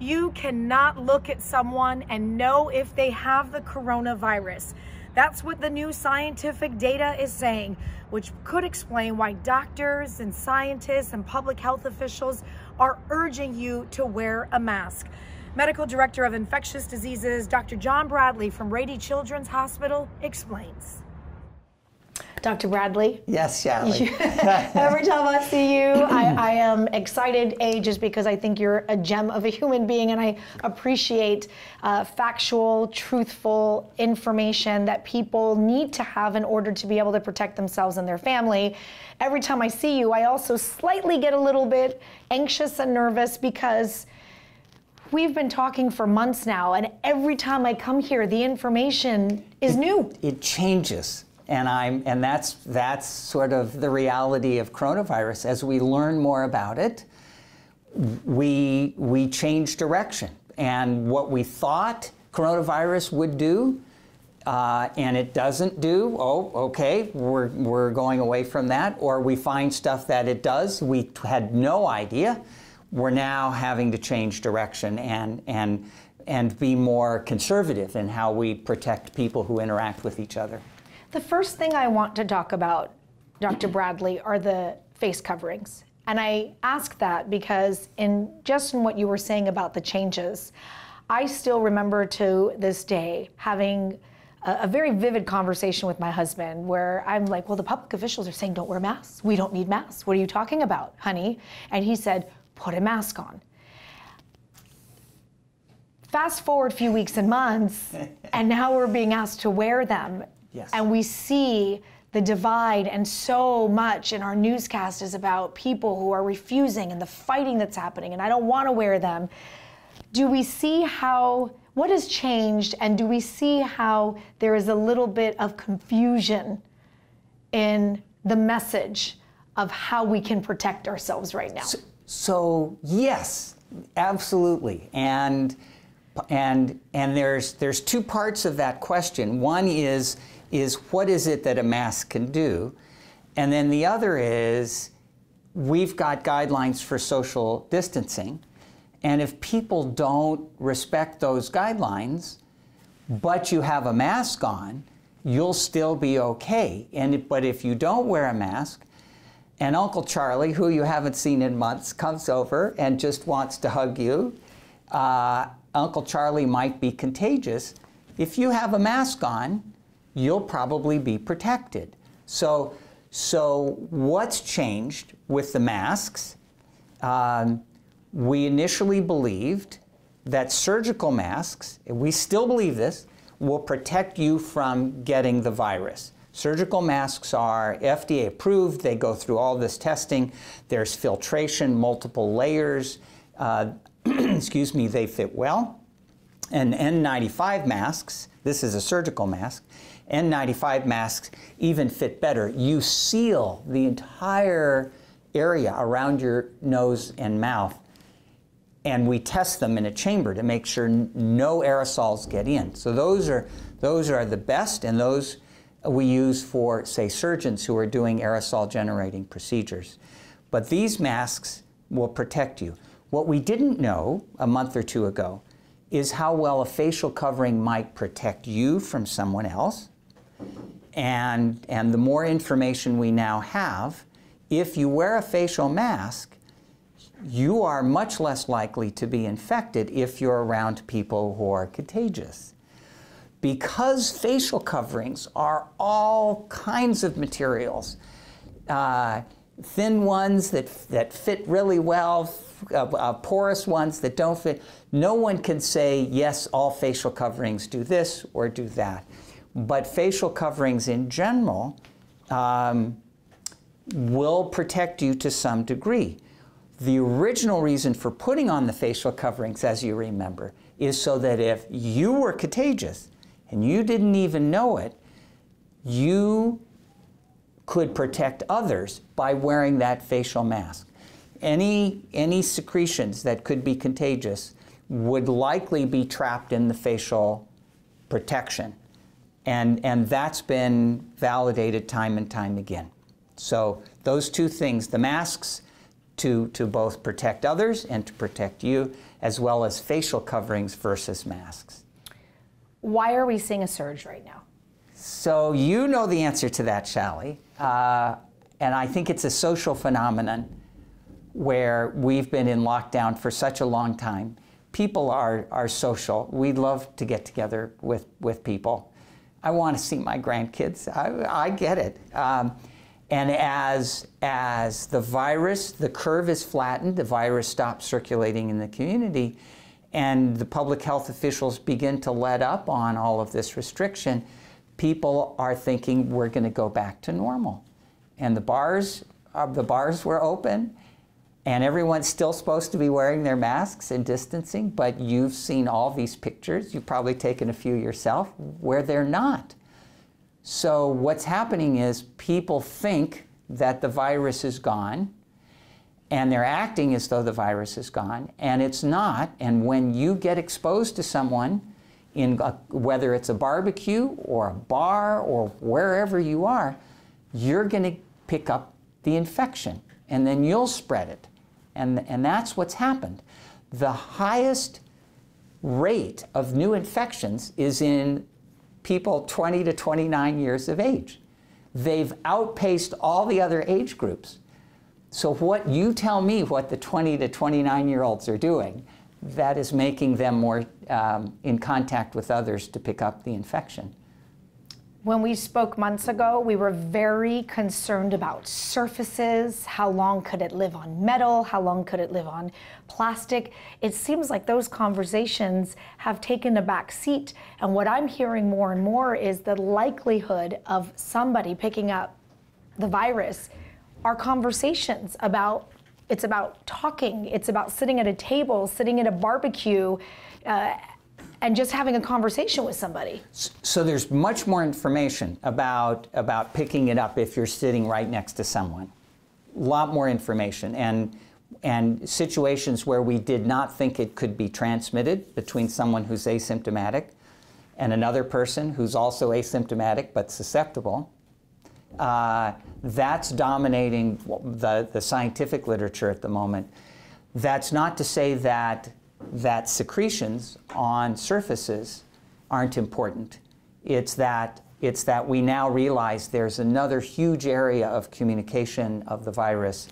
You cannot look at someone and know if they have the coronavirus. That's what the new scientific data is saying, which could explain why doctors and scientists and public health officials are urging you to wear a mask. Medical Director of Infectious Diseases, Dr. John Bradley from Rady Children's Hospital, explains. Dr. Bradley. Yes, Shally. Every time I see you, I, I, am excited, A, just because I think you're a gem of a human being and I appreciate uh, factual, truthful information that people need to have in order to be able to protect themselves and their family. Every time I see you, I also slightly get a little bit anxious and nervous because we've been talking for months now, and every time I come here, the information is it, new. It changes and I'm and that's that's sort of the reality of coronavirus. As we learn more about it, we we change direction, and what we thought coronavirus would do. Uh, and it doesn't do, oh, okay, we're, we're going away from that. Or we find stuff that it does. We had no idea. We're now having to change direction and, and, and be more conservative in how we protect people who interact with each other. The first thing I want to talk about, Dr. Bradley, are the face coverings. And I ask that because in just in what you were saying about the changes, I still remember to this day having a, a, very vivid conversation with my husband where I'm like, well, the public officials are saying don't wear masks. We don't need masks. What are you talking about, honey? And he said, put a mask on. Fast forward a few weeks and months, and now we're being asked to wear them. Yes. And we see the divide, and so much in our newscast is about people who are refusing and the fighting that's happening, and I don't want to wear them. Do we see how, what has changed, and do we see how there is a little bit of confusion in the message of how we can protect ourselves right now? So, so yes, absolutely. And and and there's there's two parts of that question. One is is what is it that a mask can do? And then the other is we've got guidelines for social distancing. And if people don't respect those guidelines, but you have a mask on, you'll still be okay. And but if you don't wear a mask, and Uncle Charlie, who you haven't seen in months, comes over and just wants to hug you, uh, Uncle Charlie might be contagious. If you have a mask on, you'll probably be protected. So, so what's changed with the masks? Um, we initially believed that surgical masks, we still believe this, will protect you from getting the virus. Surgical masks are FDA approved. They go through all this testing. There's filtration, multiple layers. Uh, excuse me, they fit well. And N95 masks, this is a surgical mask, N95 masks even fit better. You seal the entire area around your nose and mouth, and we test them in a chamber to make sure no aerosols get in. So those are those are the best, and those we use for, say, surgeons who are doing aerosol generating procedures. But these masks will protect you. What we didn't know a month or two ago is how well a facial covering might protect you from someone else and, and the more information we now have, if you wear a facial mask, you are much less likely to be infected if you're around people who are contagious. Because facial coverings are all kinds of materials, uh, thin ones that, that fit really well, uh, uh, porous ones that don't fit, no one can say, yes, all facial coverings do this or do that. But facial coverings in general um, will protect you to some degree. The original reason for putting on the facial coverings, as you remember, is so that if you were contagious and you didn't even know it, you could protect others by wearing that facial mask. Any, any secretions that could be contagious would likely be trapped in the facial protection. And, and that's been validated time and time again. So those two things, the masks to, to both protect others and to protect you, as well as facial coverings versus masks. Why are we seeing a surge right now? So you know the answer to that, Shally. Uh, and I think it's a social phenomenon where we've been in lockdown for such a long time. People are, are social. We love to get together with, with people. I want to see my grandkids. I, I get it. Um, and as, as the virus, the curve is flattened, the virus stops circulating in the community, and the public health officials begin to let up on all of this restriction, people are thinking we're going to go back to normal. And the bars, uh, the bars were open, and everyone's still supposed to be wearing their masks and distancing, but you've seen all these pictures, you've probably taken a few yourself, where they're not. So what's happening is people think that the virus is gone, and they're acting as though the virus is gone, and it's not. And when you get exposed to someone, in a, whether it's a barbecue or a bar or wherever you are, you're going to pick up the infection, and then you'll spread it. And, and that's what's happened. The highest rate of new infections is in people 20 to 29 years of age. They've outpaced all the other age groups. So, what you tell me what the 20 to 29 year olds are doing, that is making them more um, in contact with others to pick up the infection. When we spoke months ago, we were very concerned about surfaces. How long could it live on metal? How long could it live on plastic? It seems like those conversations have taken a back seat. And what I'm hearing more and more is the likelihood of somebody picking up the virus are conversations about it's about talking, it's about sitting at a table, sitting at a barbecue. Uh, and just having a conversation with somebody. So there's much more information about about picking it up if you're sitting right next to someone. A lot more information and and situations where we did not think it could be transmitted between someone who's asymptomatic and another person who's also asymptomatic but susceptible. Uh, that's dominating the, the scientific literature at the moment. That's not to say that that secretions on surfaces aren't important. It's that, it's that we now realize there's another huge area of communication of the virus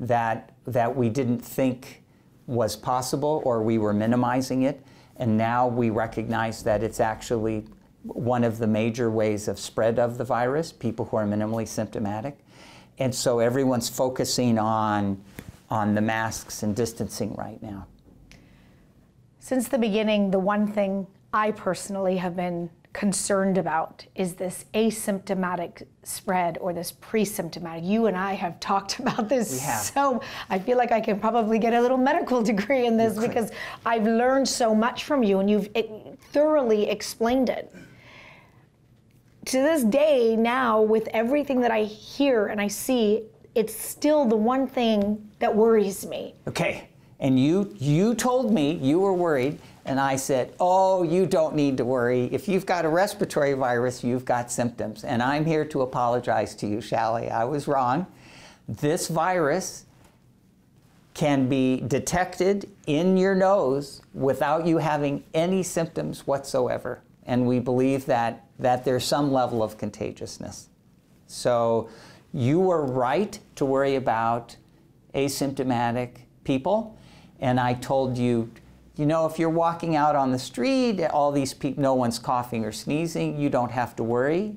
that, that we didn't think was possible or we were minimizing it. And now we recognize that it's actually one of the major ways of spread of the virus, people who are minimally symptomatic. And so everyone's focusing on, on the masks and distancing right now. Since the beginning, the one thing I personally have been concerned about is this asymptomatic spread or this pre-symptomatic. You and I have talked about this so I feel like I can probably get a little medical degree in this because I've learned so much from you and you've thoroughly explained it. To this day now with everything that I hear and I see, it's still the one thing that worries me. Okay and you you told me you were worried and I said, "Oh, you don't need to worry. If you've got a respiratory virus, you've got symptoms." And I'm here to apologize to you, Shally. I was wrong. This virus can be detected in your nose without you having any symptoms whatsoever. And we believe that that there's some level of contagiousness. So you were right to worry about asymptomatic people and I told you, you know, if you're walking out on the street, all these people, no one's coughing or sneezing, you don't have to worry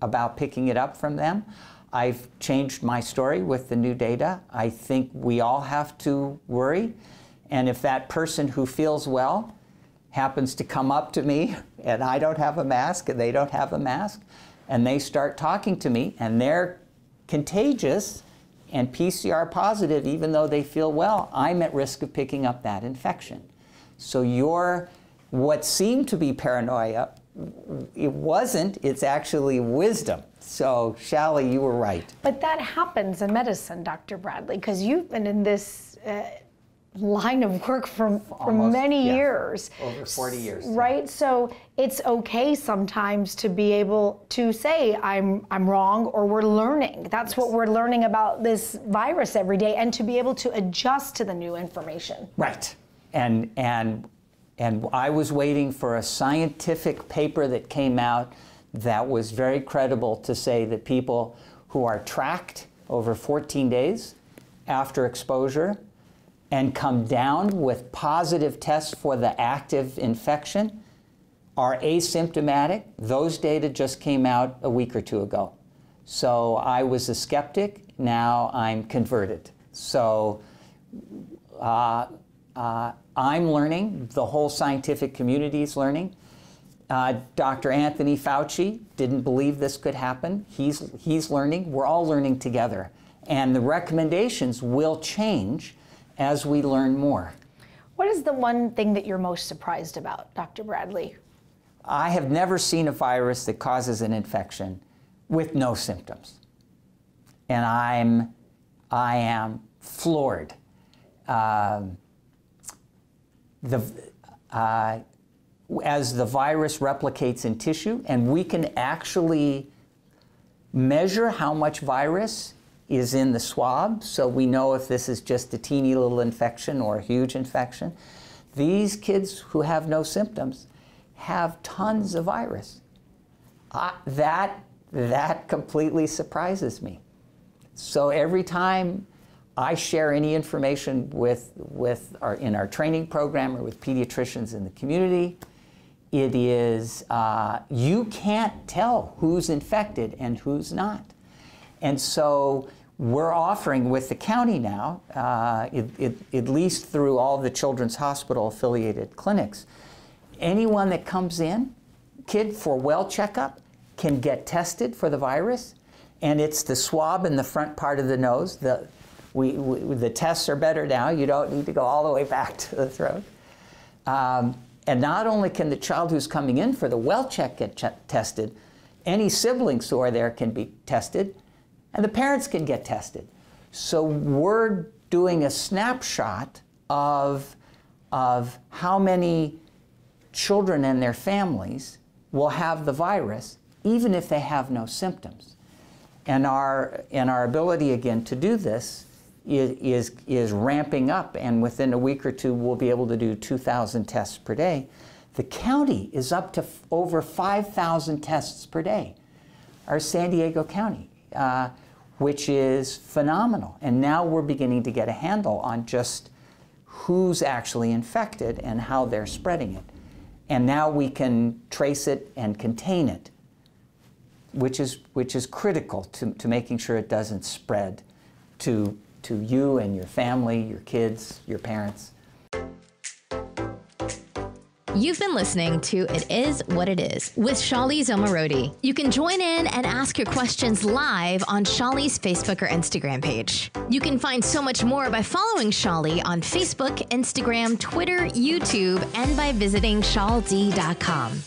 about picking it up from them. I've changed my story with the new data. I think we all have to worry. And if that person who feels well happens to come up to me and I don't have a mask and they don't have a mask, and they start talking to me and they're contagious, and PCR positive, even though they feel well, I'm at risk of picking up that infection. So your, what seemed to be paranoia, it wasn't, it's actually wisdom. So, Shally, you were right. But that happens in medicine, Dr. Bradley, because you've been in this, uh, line of work for, for Almost, many yeah. years. Over 40 years. Right? So it's okay sometimes to be able to say I'm I'm wrong or we're learning. That's what we're learning about this virus every day and to be able to adjust to the new information. Right. And and and I was waiting for a scientific paper that came out that was very credible to say that people who are tracked over 14 days after exposure and come down with positive tests for the active infection are asymptomatic. Those data just came out a week or two ago. So I was a skeptic, now I'm converted. So uh, uh, I'm learning, the whole scientific community is learning. Uh, Dr. Anthony Fauci didn't believe this could happen. He's, he's learning. We're all learning together. And the recommendations will change as we learn more. What is the one thing that you're most surprised about, Dr. Bradley? I have never seen a virus that causes an infection with no symptoms. And I'm, I am floored. Um, the, uh, as the virus replicates in tissue, and we can actually measure how much virus is in the swab, so we know if this is just a teeny little infection or a huge infection. These kids who have no symptoms have tons of virus. Uh, that, that completely surprises me. So every time I share any information with, with our, in our training program or with pediatricians in the community, it is, uh, you can't tell who's infected and who's not. And so we're offering with the county now, uh, it, it, at least through all the Children's Hospital affiliated clinics, anyone that comes in, kid for well checkup, can get tested for the virus. And it's the swab in the front part of the nose. The, we, we, the tests are better now. You don't need to go all the way back to the throat. Um, and not only can the child who's coming in for the well check get ch tested, any siblings who are there can be tested, and the parents can get tested. So we're doing a snapshot of, of how many children and their families will have the virus, even if they have no symptoms. And our, and our ability, again, to do this is, is, is ramping up, and within a week or two, we'll be able to do 2,000 tests per day. The county is up to over 5,000 tests per day, our San Diego County, uh, which is phenomenal. And now we're beginning to get a handle on just who's actually infected and how they're spreading it. And now we can trace it and contain it, which is, which is critical to, to making sure it doesn't spread to to you and your family, your kids, your parents. You've been listening to It Is What It Is with Shally Zomorodi. You can join in and ask your questions live on Shally's Facebook or Instagram page. You can find so much more by following Shally on Facebook, Instagram, Twitter, YouTube, and by visiting shald.com.